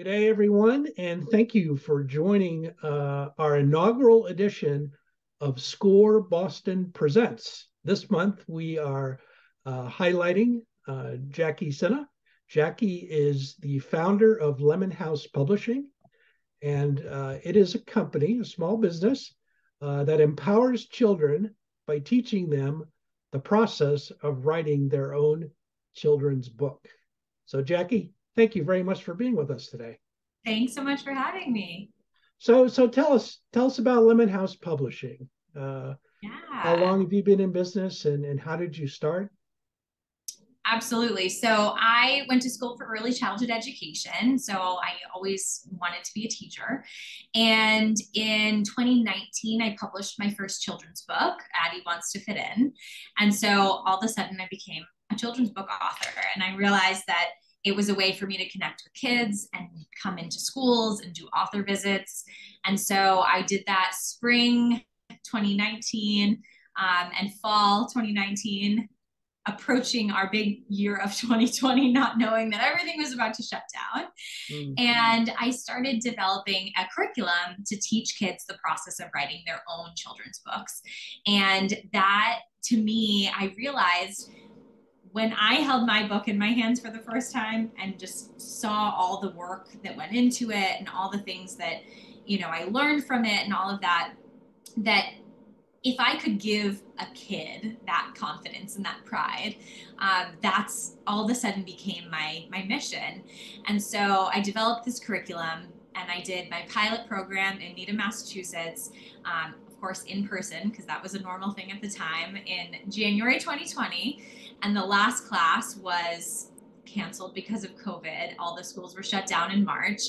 Good day, everyone, and thank you for joining uh, our inaugural edition of SCORE Boston Presents. This month, we are uh, highlighting uh, Jacky Sinha. Jacky is the founder of Lemon House Publishing, and uh, it is a company, a small business, uh, that empowers children by teaching them the process of writing their own children's book. So, Jacky, thank you very much for being with us today. Thanks so much for having me. So, so tell us, tell us about Lemon House Publishing. Uh, yeah. How long have you been in business, and and how did you start? Absolutely. So I went to school for early childhood education. So I always wanted to be a teacher. And in 2019, I published my first children's book, Addie Wants to Fit In. And so all of a sudden, I became a children's book author. And I realized that it was a way for me to connect with kids and come into schools and do author visits. And so I did that spring 2019 um, and fall 2019 approaching our big year of 2020 not knowing that everything was about to shut down mm-hmm. and i started developing a curriculum to teach kids the process of writing their own children's books and that to me i realized when I held my book in my hands for the first time and just saw all the work that went into it and all the things that, you know, I learned from it and all of that, that if I could give a kid that confidence and that pride, um, that's all of a sudden became my my mission. And so I developed this curriculum and I did my pilot program in Needham, Massachusetts. Um, of course, in person, because that was a normal thing at the time in January 2020 and the last class was canceled because of COVID. All the schools were shut down in March.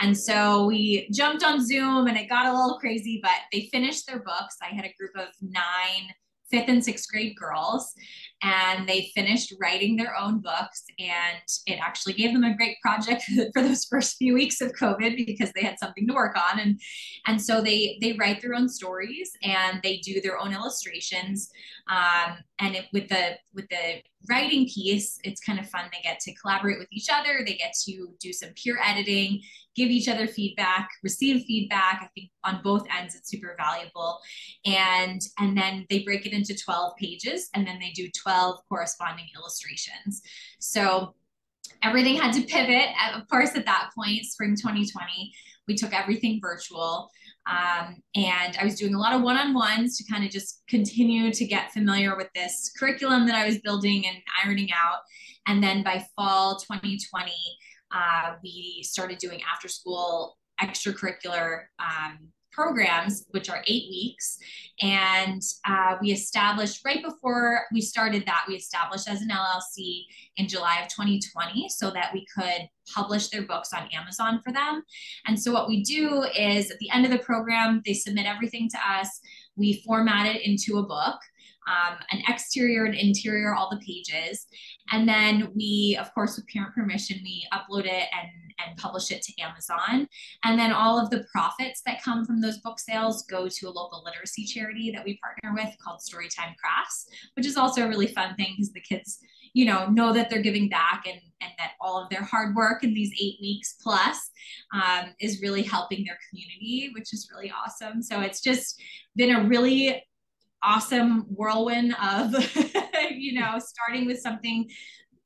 And so we jumped on Zoom and it got a little crazy, but they finished their books. I had a group of nine fifth and sixth grade girls and they finished writing their own books and it actually gave them a great project for those first few weeks of covid because they had something to work on. And and so they they write their own stories and they do their own illustrations. Um, and it, with the with the writing piece it's kind of fun. They get to collaborate with each other. They get to do some peer editing give each other feedback receive feedback. I think on both ends it's super valuable. And and then they break it into 12 pages and then they do 12 corresponding illustrations. So everything had to pivot. Of course at that point spring 2020 we took everything virtual. Um, and I was doing a lot of one on ones to kind of just continue to get familiar with this curriculum that I was building and ironing out. And then by fall 2020, uh, we started doing after school extracurricular um, programs, which are eight weeks. And uh, we established right before we started that, we established as an LLC in July of 2020 so that we could publish their books on Amazon for them. And so what we do is at the end of the program, they submit everything to us. We format it into a book um, an exterior and interior, all the pages. And then we, of course, with parent permission, we upload it and, and publish it to Amazon. And then all of the profits that come from those book sales go to a local literacy charity that we partner with called Storytime Crafts, which is also a really fun thing because the kids, you know, know that they're giving back and, and that all of their hard work in these eight weeks plus um, is really helping their community, which is really awesome. So it's just been a really awesome whirlwind of you know starting with something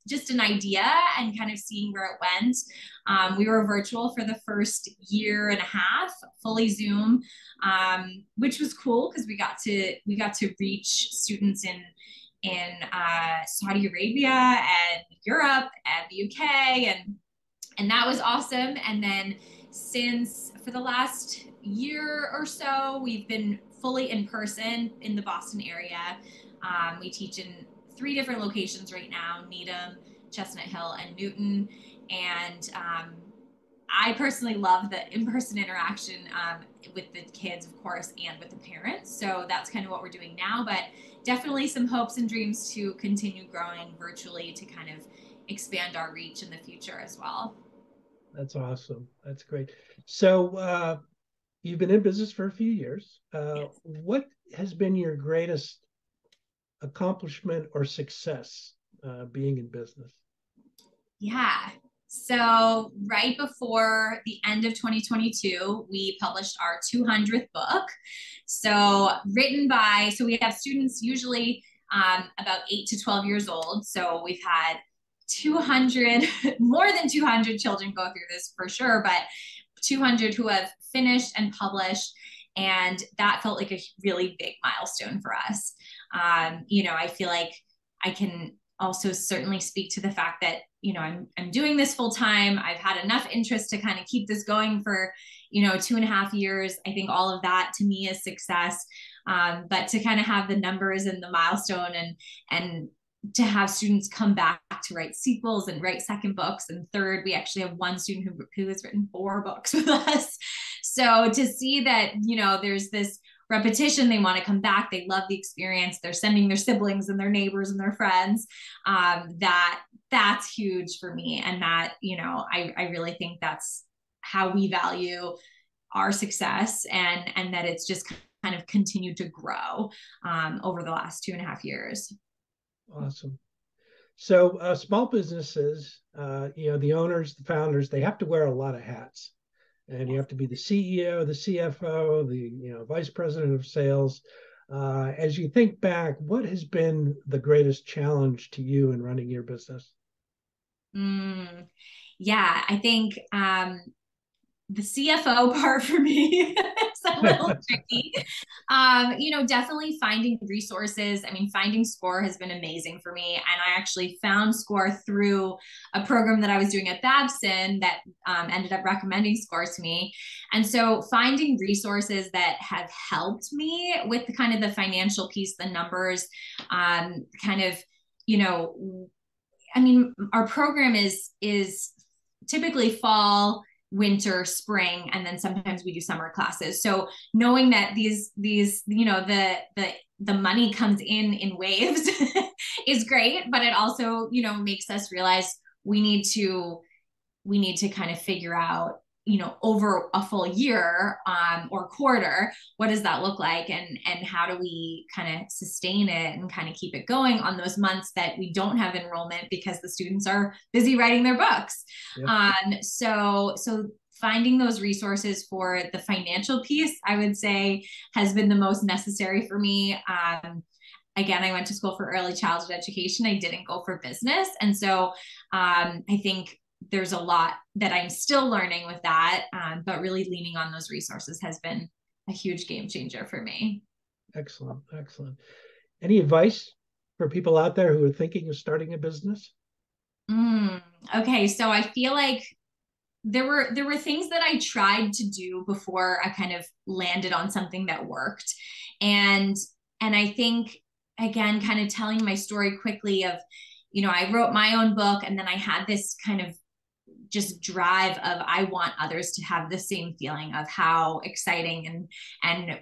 just an idea and kind of seeing where it went. Um, we were virtual for the first year and a half, fully Zoom, um, which was cool because we got to we got to reach students in in uh, Saudi Arabia and Europe and the UK and and that was awesome. And then since for the last year or so, we've been fully in person in the Boston area. Um, we teach in three different locations right now Needham, Chestnut Hill, and Newton. And um, I personally love the in person interaction um, with the kids, of course, and with the parents. So that's kind of what we're doing now. But definitely some hopes and dreams to continue growing virtually to kind of expand our reach in the future as well. That's awesome. That's great. So, uh, you've been in business for a few years. Uh, yes. What has been your greatest accomplishment or success uh, being in business? Yeah, So, right before the end of 2022, we published our 200th book. So, written by, so we have students usually um, about 8 to 12 years old. So, we've had 200, more than 200 children go through this for sure, but 200 who have finished and published. And that felt like a really big milestone for us. Um, you know, I feel like I can also certainly speak to the fact that you know I'm I'm doing this full time. I've had enough interest to kind of keep this going for you know two and a half years. I think all of that to me is success. Um, but to kind of have the numbers and the milestone and and to have students come back to write sequels and write second books. And third we actually have one student who, who has written four books with us. So to see that you know there's this repetition they want to come back they love the experience they're sending their siblings and their neighbors and their friends um, that that's huge for me. And that you know I, I really think that's how we value our success and and that it's just kind of continued to grow um, over the last two and a half years awesome so uh, small businesses uh, you know the owners the founders they have to wear a lot of hats and you have to be the CEO, the CFO, the you know vice president of sales. Uh, as you think back, what has been the greatest challenge to you in running your business? Mm, yeah, I think um, the CFO part for me is a little tricky. Um, you know, definitely finding resources. I mean, finding SCORE has been amazing for me. And I actually found SCORE through a program that I was doing at Babson that um, ended up recommending SCORE to me. And so finding resources that have helped me with the kind of the financial piece, the numbers, um, kind of, you know, I mean, our program is is typically fall winter spring and then sometimes we do summer classes. So knowing that these these you know the the the money comes in in waves is great but it also you know makes us realize we need to we need to kind of figure out you know over a full year um, or quarter what does that look like? And and how do we kind of sustain it and kind of keep it going on those months that we don't have enrollment because the students are busy writing their books? Yep. um, so so finding those resources for the financial piece i would say has been the most necessary for me. Um, again i went to school for early childhood education. I didn't go for business. And so um, i think there's a lot that I'm still learning with that, um, but really leaning on those resources has been a huge game changer for me. Excellent, excellent. Any advice for people out there who are thinking of starting a business? Mm, okay, so I feel like there were there were things that I tried to do before I kind of landed on something that worked, and and I think again, kind of telling my story quickly of you know, I wrote my own book and then I had this kind of just drive of I want others to have the same feeling of how exciting and and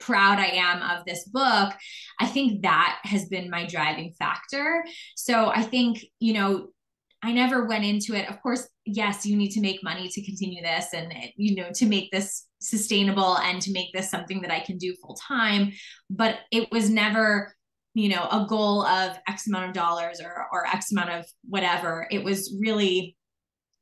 proud I am of this book, I think that has been my driving factor. So I think, you know, I never went into it. Of course, yes, you need to make money to continue this and, you know, to make this sustainable and to make this something that I can do full time. But it was never, you know, a goal of X amount of dollars or, or X amount of whatever. It was really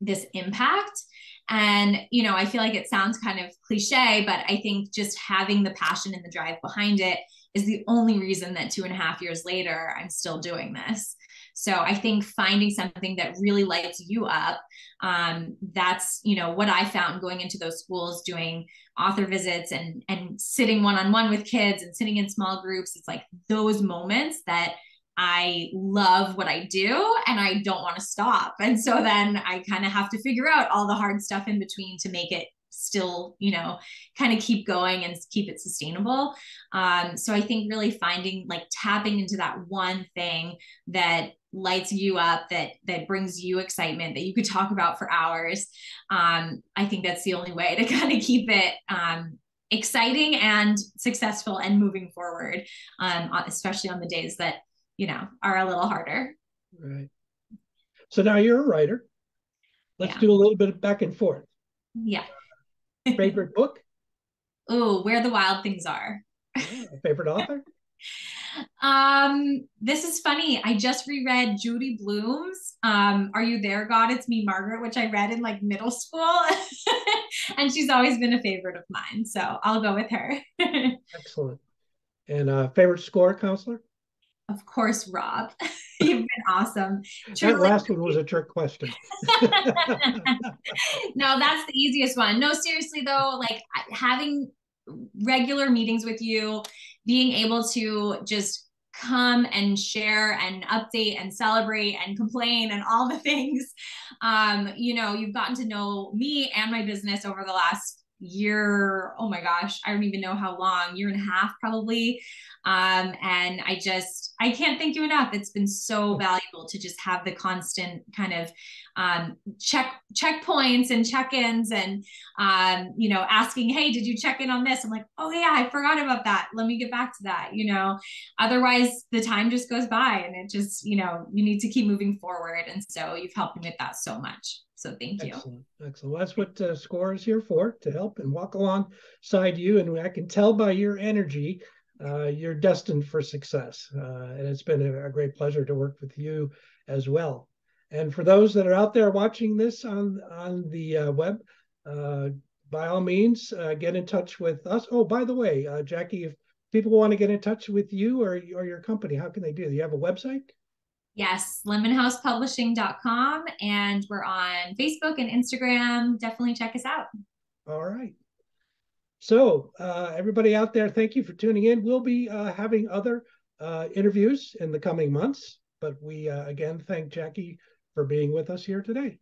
this impact. And you know i feel like it sounds kind of cliche but i think just having the passion and the drive behind it is the only reason that two and a half years later i'm still doing this. So i think finding something that really lights you up um, that's you know what i found going into those schools doing author visits and and sitting one-on-one with kids and sitting in small groups. It's like those moments that I love what I do and I don't want to stop. And so then I kind of have to figure out all the hard stuff in between to make it still, you know, kind of keep going and keep it sustainable. Um, so I think really finding like tapping into that one thing that lights you up, that that brings you excitement that you could talk about for hours. Um, I think that's the only way to kind of keep it um, exciting and successful and moving forward, um, especially on the days that you know, are a little harder. Right. So now you're a writer. Let's yeah. do a little bit of back and forth. Yeah. favorite book? Oh, Where the Wild Things Are. Yeah, favorite author? Um, this is funny. I just reread Judy Blume's um, Are You There, God? It's Me, Margaret, which I read in like middle school. and she's always been a favorite of mine. So I'll go with her. Excellent. And uh, favorite score counselor? Of course, Rob. You've been awesome. Truly. That last one was a trick question. no, that's the easiest one. No, seriously though, like having regular meetings with you, being able to just come and share and update and celebrate and complain and all the things. Um, you know, you've gotten to know me and my business over the last year oh my gosh i don't even know how long year and a half probably. Um, and i just i can't thank you enough. It's been so valuable to just have the constant kind of um, check checkpoints and check-ins and um, you know asking hey did you check in on this? I'm like oh yeah i forgot about that. Let me get back to that you know? Otherwise the time just goes by and it just you know you need to keep moving forward. And so you've helped me with that so much so thank you. Excellent. Excellent. That's what uh, SCORE is here for, to help and walk alongside you. And I can tell by your energy, uh, you're destined for success. Uh, and it's been a, a, great pleasure to work with you as well. And for those that are out there watching this on, on the uh, web, uh, by all means, uh, get in touch with us. Oh, by the way, Jacky, if people want to get in touch with you or, or your company, how can they do? Do you have a website? Yes, lemonhousepublishing.com. And we're on Facebook and Instagram. Definitely check us out. All right. So, uh, everybody out there, thank you for tuning in. We'll be uh, having other uh, interviews in the coming months, but we uh, again thank Jacky for being with us here today.